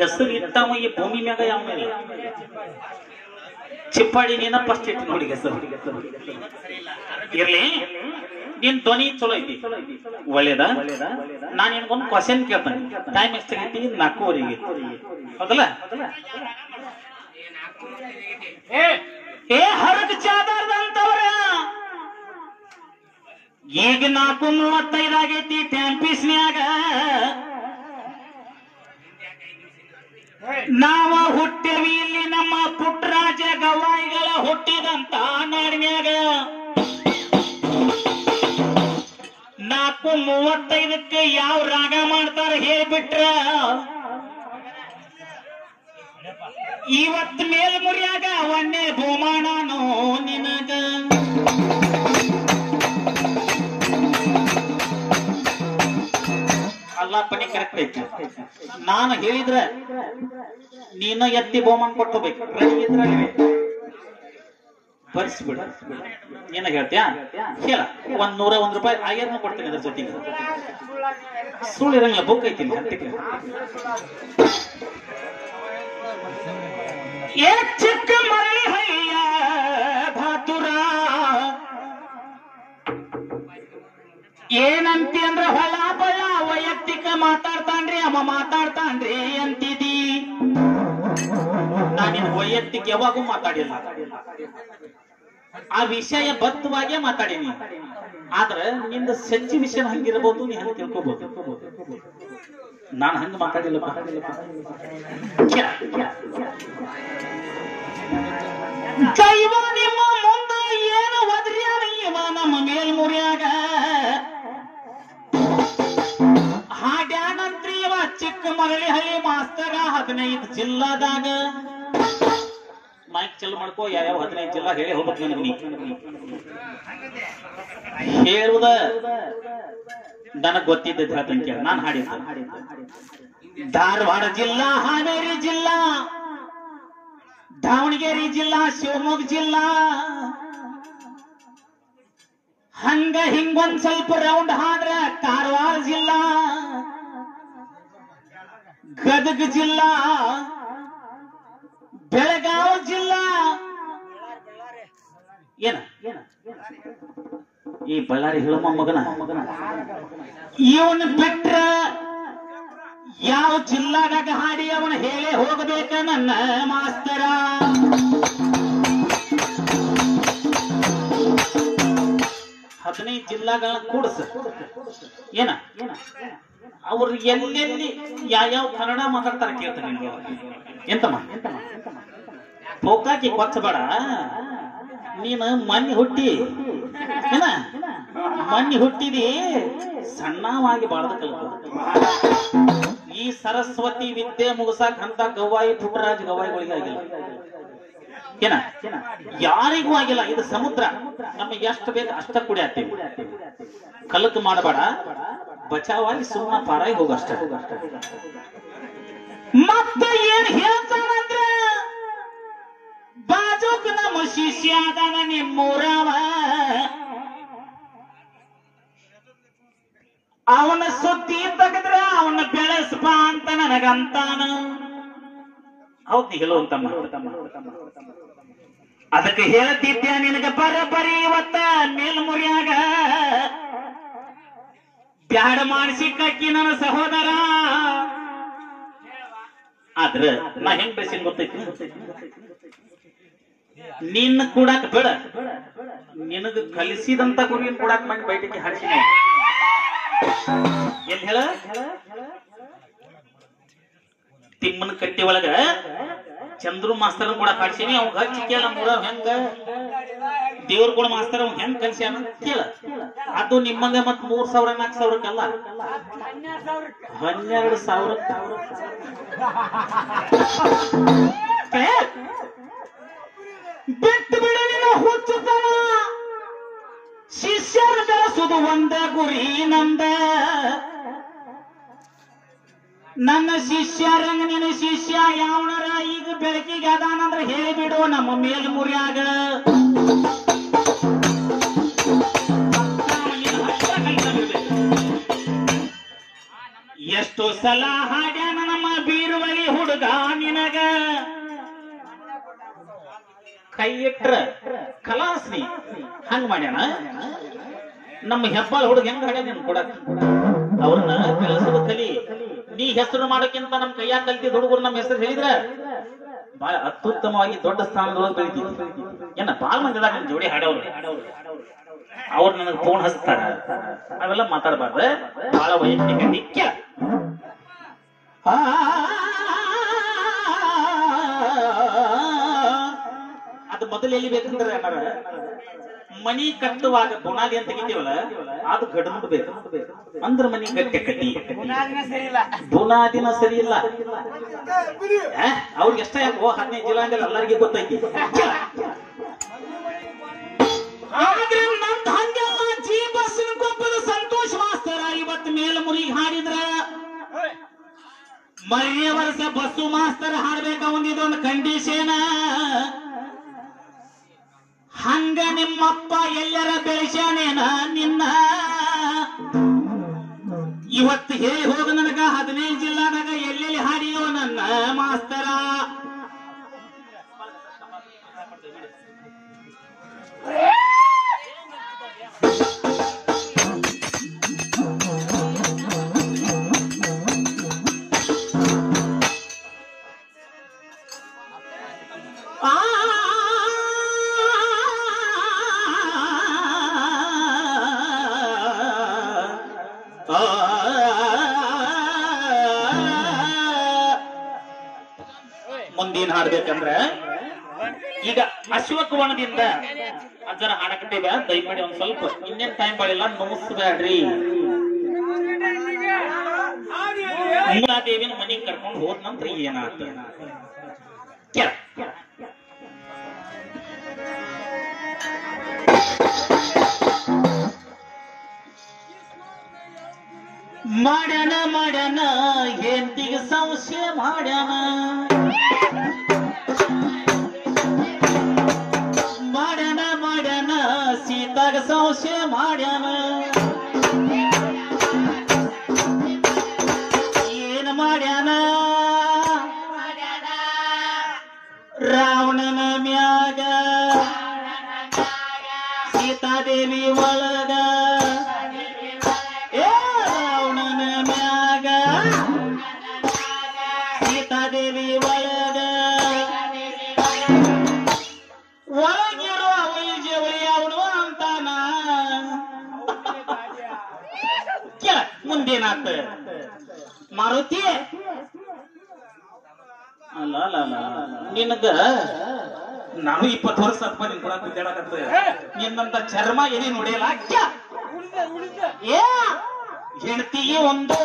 ಹೆಸರು ಇತ್ತವ ಈ ಭೂಮಿ ಮ್ಯಾಗ ಯಾವ ಇಲ್ಲ ಚಿಪ್ಪಾಡಿ ನೀನ ಫಸ್ಟ್ ಇಟ್ಟು ನೋಡಿ ಹೆಸರು. ಇರ್ಲಿ, ನಿನ್ ಧ್ವನಿ ಚಲೋ ಐತಿ. ಒಳ್ಳೇದ? ನಾನು ನಿನ್ಗೊಂದು ಕ್ವಶನ್ ಕೇಳ್ತಾನೆ. ಟೈಮ್ ಎಷ್ಟಾಗೈತಿ ನಾಲ್ಕೂವರೆಗೆ ಹೌದಲ್ಲ? ಏ ಹರಗ ಚಾದರ್ದಂತವ್ರ ಈಗ ನಾಲ್ಕು ಮೂವತ್ತೈದು ಆಗೈತಿ ಟ್ಯಾಂಪಿಸ್ನ್ಯಾಗ ನಾವ ಹುಟ್ಟಿವಿ ಇಲ್ಲಿ ನಮ್ಮ ಪುಟ್ಟರಾಜ ಗವಾಯಿಗಳ ಹುಟ್ಟಿದಂತ ನಾಡಿನ್ಯಾಗ. ನಾಲ್ಕು ಮೂವತ್ತೈದಕ್ಕೆ ಯಾವ ರಾಗ ಮಾಡ್ತಾರ ಹೇಳ್ಬಿಟ್ರ. ಇವತ್ ಮೇಲ್ಮುರಿಯಾಗ ಅವನ್ನೇ ಬಹುಮಾನನು ನಿನಗ. ಅಲ್ಲಾಪನಿ ಕರೆಕ್ಟ್ ಐತಿ. ನಾನು ಹೇಳಿದ್ರ ನೀನು ಎತ್ತಿ ಬಹುಮಾನ ಕೊಟ್ಟಬೇಕು ಇದ್ರೆ ಬರ್ಸ್ಬಿಡ. ಏನ ಹೇಳ್ತೀಯಾ? ಹೇಳ. ಒಂದ್ ನೂರ ಒಂದ್ ರೂಪಾಯಿ ಆಗ್ಯಾರನ ಕೊಡ್ತೀನಿ ಅದ್ರ ಜೊತೆಗೆ. ಸುಳ್ಳು ಇರಂಗಿಲ್ಲ ಬುಕ್ ಐತಿ ಹತ್ತಿಗೆ ಏ ಚಿಕ್ಕ ಮಾತಾಡ್ತಾನ್ರಿ ಮಾತಾಡ್ತಾನ್ರಿ ಅಂತಿದಿ ನಾನಿನ್ ವೈಯಕ್ತಿಕ ಯಾವಾಗೂ ಮಾತಾಡಿಲ್ಲ. ಆ ವಿಷಯ ಬದ್ಧವಾಗೇ ಮಾತಾಡೀನಿ. ಆದ್ರ ನಿಂದ ಸೆನ್ಸಿವಿಷನ್ ವಿಷಯ ಹಂಗಿರಬಹುದು ನೀ ಹಂಗ ತಿಳ್ಕೋಬಹುದು ನಾನು ಹಂಗ ಮಾತಾಡಿಲ್ಲ ದೈವ ನಿಮ್ಮ ಮುಂದೆ ಏನು ಇವ ನಮ್ಮ ಮೇಲ್ಮುರಿಯಾಗ? ಚಿಕ್ಕ ಮರಳಿ ಹಳ್ಳಿ ಮಾಸ್ತರ ಹದಿನೈದು ಜಿಲ್ಲಾದಾಗ ಮೈಕ್ ಚಲ್ ಮಾಡ್ಕೋ ಯಾವ ಹದಿನೈದು ಜಿಲ್ಲಾ ಹೇಳಿ ಹೋಗ್ಬೇಕು ನನಗೆ ನೀ ಹೇಳುದ, ನನಗ್ ಗೊತ್ತಿದ್ದ ಹೇಳ್ತೇನೆ ಕೇಳ, ನಾನು ಧಾರವಾಡ ಜಿಲ್ಲಾ, ಹಾವೇರಿ ಜಿಲ್ಲಾ, ದಾವಣಗೆರೆ ಜಿಲ್ಲಾ, ಶಿವಮೊಗ್ಗ ಜಿಲ್ಲಾ. ಹಂಗ ಹಿಂಗೊಂದ್ ಸ್ವಲ್ಪ ರೌಂಡ್ ಹಾದ್ರ ಕಾರವಾರ ಜಿಲ್ಲಾ. ಗದಗ ಜಿಲ್ಲಾ, ಬೆಳಗಾವಿ ಜಿಲ್ಲಾ. ಏನ? ಈ ಬಳ್ಳಾರಿ ಹೇಳಮ್ಮ ಮಗನ. ಇವನ್ ಬಿಟ್ರ ಯಾವ ಜಿಲ್ಲಾದಾಗ ಹಾಡಿ ಅವನ ಹೇಳಿ ಹೋಗಬೇಕ ನನ್ನ ಮಾಸ್ತರ. ಹದಿನೈದು ಜಿಲ್ಲಾಗಳನ್ನ ಕೂಡಸ. ಏನ? ಅವ್ರು ಎಲ್ಲೆಲ್ಲಿ ಯಾವ್ಯಾವ ಕನ್ನಡ ಮಾತಾಡ್ತಾರ ಕೇಳ್ತಾನೆ ನಿಮ್ಗೆ ಎಂತಮ್ಮ ಪೋಕಾಕಿ ಕೊಚ್ಚಬೇಡ ನೀನು ಮನ್ನಿ ಹುಟ್ಟಿ. ಏನ? ಮಣ್ಣಿ ಹುಟ್ಟಿದಿ. ಸಣ್ಣವಾಗಿ ಬಾಳದ ಕಲ್ಪ ಈ ಸರಸ್ವತಿ ವಿದ್ಯೆ ಮುಗಿಸಾಕ್ ಅಂತ ಗವಾಯಿ ಪುಟ್ಟರಾಜ್ ಗವಾಯಿಗಳಿಗೆ ಆಗಿಲ್ಲ. ಏನ? ಯಾರಿಗೂ ಆಗಿಲ್ಲ. ಇದು ಸಮುದ್ರ. ನಮಗೆ ಎಷ್ಟು ಬೇಕು ಅಷ್ಟ ಕುಡಿಯತ್ತೀವಿ. ಕಲಕ್ ಮಾಡಬೇಡ. ಬಚಾವಾಗಿ ಸುಮ್ಮನೆ ಪಾರಾಗಿ ಹೋಗಷ್ಟ ಮತ್ತೆ ಏನ್ ಹೇಳ್ತಾನಂದ್ರ ಬಾಜುಕ್ ನಮ್ಮ ಶಿಷ್ಯ ಅದಾನ ನಿಮ್ಮೂರವ. ಅವನ ಸುದ್ದಿ ತೆಗೆದ್ರ ಅವನ ಬೆಳೆಸ್ಪ ಅಂತ ನನಗಂತಾನ. ಹೌದ್ ನೀ ಹೇಳುವಂತಮ್ಮ ಅದಕ್ಕೆ ಹೇಳ್ತಿದ್ದೆ ನಿನಗ? ಬರಬರಿ ಇವತ್ತ ಮೇಲ್ಮುರಿಯಾಗ. ಬ್ಯಾಡ ಮಾಡಿಸಿ ಕಕ್ಕಿ ನನ್ನ ಸಹೋದರ. ಆದ್ರ ನಾ ಹೆಂಗ್ ಬೇಸಿನ್ ಗೊತ್ತೈತಿ? ನಿನ್ನ ಕೂಡಾಕ ಬೇಡ. ನಿನಗ ಕಲಿಸಿದಂತ ಗುರುವಿನ ಕೂಡಾಕ ಮಾಡಿ ಬೈಟಿಗೆ ಹಾಡ್ಸಿನ ಏನ್ ಹೇಳ? ತಿಮ್ಮನ ಕಟ್ಟಿ ಒಳಗ ಚಂದ್ರು ಮಾಸ್ತರ್ ಕೂಡ ಕಾಡ್ಸೀನಿ ಅವ್ ಹಚ್ಚಿ ಕೇಳ ಮೂರ ಹೆಂಗ? ದೇವ್ರ ಕೂಡ ಮಾಸ್ತರ್ ಅವ್ ಹೆಂಗ್ ಕಲ್ಸ್ಯಾನ ಕೇಳ. ಅದು ನಿಮ್ಮಂಗ ಮತ್ ಮೂರ್ ಸಾವಿರ, ನಾಲ್ಕು ಸಾವಿರಕ್ಕಲ್ಲ? ಹನ್ನೆರಡು ಸಾವಿರ ಬಿಟ್ಟು ಬಿಡು ನಿನ್ನ ಹುಚ್ಚುತನ. ಶಿಷ್ಯರ ಬೆಳೆಸುದು ಒಂದ ಗುರಿ ನಂದ. ನನ್ನ ಶಿಷ್ಯರಂಗ ನಿನ್ನ ಶಿಷ್ಯ ಯಾವನರ ಈಗ ಬೆಳಕಿಗೆ ಅದಾನಂದ್ರೆ ಹೇಳಿಬಿಡು ನಮ್ಮ ಮೇಲ್ಮುರಿಯಾಗ. ಎಷ್ಟು ಸಲ ಹಾಡ್ಯಾನ ನಮ್ಮ ಬೀರುವಳಿ ಹುಡುಗ ನಿನಗ. ಕೈ ಇಟ್ರ ಕಲಾಸ್ನಿ ಹಂಗ ಮಾಡ್ಯಾನ? ನಮ್ಮ ಹೆಬ್ಬಾಳ ಹುಡುಗ ಹೆಂಗ ಹಾಡ್ಯಾನ ನೀನ್ ಕೊಡಕ್ ಅವ್ರನ್ನ ಕೆಲಸದ ಕಲಿ. ನೀ ಹೆಸರು ಮಾಡೋಕ್ಕಿಂತ ನಮ್ ಕೈಯಾಗ ಕಲ್ತಿದ್ ಹುಡುಗರು ನಮ್ಮ ಹೆಸರು ಹೇಳಿದ್ರ? ಬಹಳ ಅತ್ಯುತ್ತಮವಾಗಿ ದೊಡ್ಡ ಸ್ಥಾನದೊಳಗೆ ಬೆಳಿತೀವಿ. ಏನ ಬಾಳ ಮಂದಿ ಅದಾರ ಜೋಡಿ ಹಾಡವ್ರು ಅವ್ರು ನನಗೆ ಫೋನ್ ಹಚ್ತಾರ. ಅವೆಲ್ಲ ಮಾತಾಡಬಾರ್ದು? ಬಹಳ ವೈಯಕ್ತಿಕ ನಿತ್ಯ. ಅದು ಮೊದಲು ಎಲ್ಲಿ ಬೇಕಂದ್ರೆ ಏನಾರ ಮನಿ ಕಟ್ಟುವಾಗ ಬುನಾದಿ ಅಂತ ತೆಗಿತೀವಲ್ಲ ಅದು ಗಡಮುಟ್ ಬೇಕು ಅಂದ್ರ ಮನಿ ಗಟ್ಟಿ ಕಟ್ಟಿ ಬುನಾದಿನ ಸರಿ ಇಲ್ಲ ಅವ್ರಿಗೆ ಎಷ್ಟ ಓ ಹದಿನೈದು ಜಿಲ್ಲಾ ಅಂದ್ರೆ ಎಲ್ಲರಿಗೂ ಗೊತ್ತೈತಿ ಆದ್ರೆ ನಂದ್ ಹಂಗೆಲ್ಲ ಜೀ ಕೊಪ್ಪದ ಸಂತೋಷ ಮಾಸ್ತರ ಇವತ್ತು ಮೇಲ್ಮುರಿಗೆ ಹಾಡಿದ್ರ ಮರಿಯ ವರ್ಷ ಬಸ್ಸು ಮಾಸ್ತರ್ ಹಾಡ್ಬೇಕ ಒಂದಿದೊಂದು ಕಂಡೀಷನ್ ಹಂಗ ನಿಮ್ಮಪ್ಪ ಎಲ್ಲರ ಬೆಳೆಸ್ಯಾನೇನ ನಿನ್ನ. ಇವತ್ತು ಹೇಳಿ ಹೋಗ ನನಗ ಹದಿನೈದು ಜಿಲ್ಲಾದಾಗ ಎಲ್ಲೆಲ್ಲಿ ಹಾಡಿಯೋ ನನ್ನ ಮಾಸ್ತರ. ಮುಂದಿನ ಹಾಡ್ಬೇಕಂದ್ರ, ಈಗ ಅಶ್ವಕವನದಿಂದ ಅದರ ಹಾಡಕತ್ತೇವ ದಯಮಾಡಿ ಒಂದ್ ಸ್ವಲ್ಪ, ಇನ್ನೇನ್ ಟೈಮ್ ಬಾಳಿಲ್ಲ ನುಮಿಸ್ಬೇಡ್ರಿ ಮೂಲಾದೇವಿನ ಮನೆಗೆ ಕರ್ಕೊಂಡು ಹೋದ ನಂತರ ಏನಾತ ಮಾಡ್ಯಾನ ಮಾಡ್ಯಾನ ಹೆಂಡತಿಗೆ ಸಂಶಯ ಮಾಡ್ಯಾನ ಮುಂದೇನಾತ ಮಾರುತಿ. ಅಲ್ಲ ಅಲ್ಲ ನಿನಗ ನಾನು ಇಪ್ಪತ್ತು ವರ್ಷ ಹತ್ತು ನಿನ್ ಕೂಡ ತಿದ್ದಾಡಕತ್ತ ನಿನ್ನಂತ ಚರ್ಮ ಎಲ್ಲಿ ನೋಡಿಯಲ್ಲ? ಏ! ಹೆಂಡತಿಗೆ ಒಂದು.